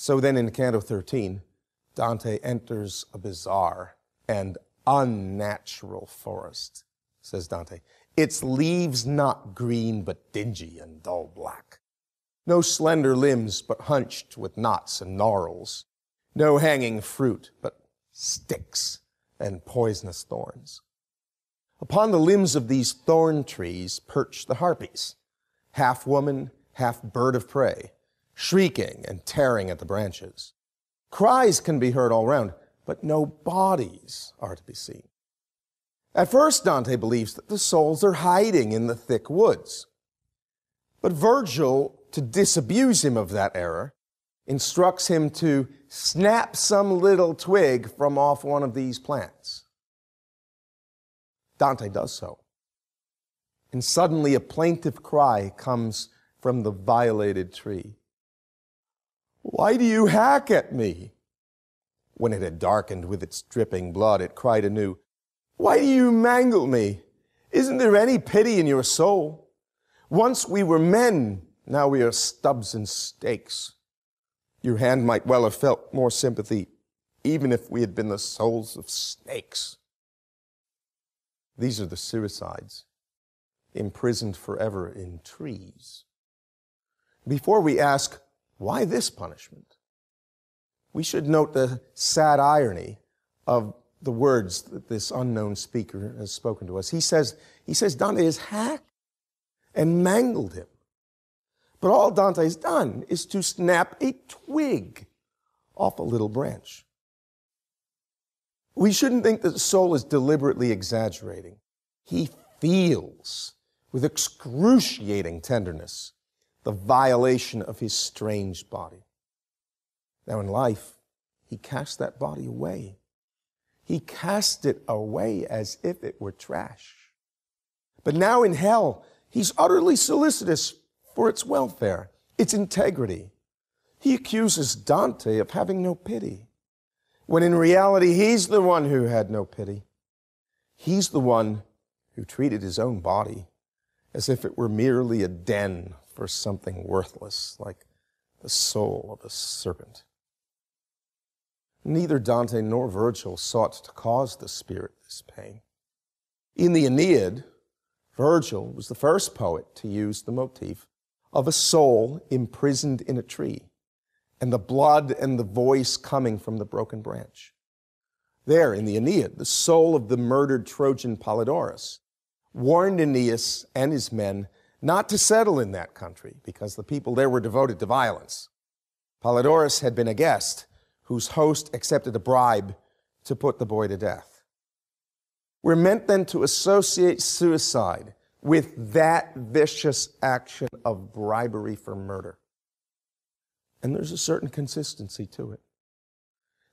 So then in Canto 13, Dante enters a bizarre and unnatural forest, says Dante. Its leaves not green, but dingy and dull black. No slender limbs, but hunched with knots and gnarls. No hanging fruit, but sticks and poisonous thorns. Upon the limbs of these thorn trees perch the harpies, half woman, half bird of prey, shrieking and tearing at the branches. Cries can be heard all round, but no bodies are to be seen. At first, Dante believes that the souls are hiding in the thick woods. But Virgil, to disabuse him of that error, instructs him to snap some little twig from off one of these plants. Dante does so. And suddenly a plaintive cry comes from the violated tree. Why do you hack at me? When it had darkened with its dripping blood, it cried anew, Why do you mangle me? Isn't there any pity in your soul? Once we were men, now we are stubs and stakes. Your hand might well have felt more sympathy, even if we had been the souls of snakes. These are the suicides, imprisoned forever in trees. Before we ask, why this punishment? We should note the sad irony of the words that this unknown speaker has spoken to us. He says, he says Dante has hacked and mangled him. But all Dante's done is to snap a twig off a little branch. We shouldn't think that the soul is deliberately exaggerating. He feels with excruciating tenderness the violation of his strange body. Now, in life, he cast that body away. He cast it away as if it were trash. But now in hell, he's utterly solicitous for its welfare, its integrity. He accuses Dante of having no pity, when in reality, he's the one who had no pity. He's the one who treated his own body as if it were merely a den for something worthless, like the soul of a serpent. Neither Dante nor Virgil sought to cause the spirit this pain. In the Aeneid, Virgil was the first poet to use the motif of a soul imprisoned in a tree and the blood and the voice coming from the broken branch. There in the Aeneid, the soul of the murdered Trojan Polydorus warned Aeneas and his men not to settle in that country because the people there were devoted to violence. Polydorus had been a guest whose host accepted a bribe to put the boy to death. We're meant then to associate suicide with that vicious action of bribery for murder. And there's a certain consistency to it.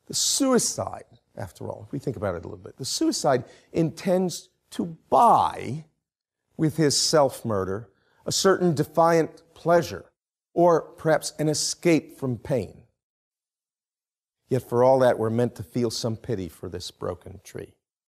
The suicide, after all, if we think about it a little bit, the suicide intends to buy with his self murder a certain defiant pleasure or perhaps an escape from pain. Yet for all that, we're meant to feel some pity for this broken tree.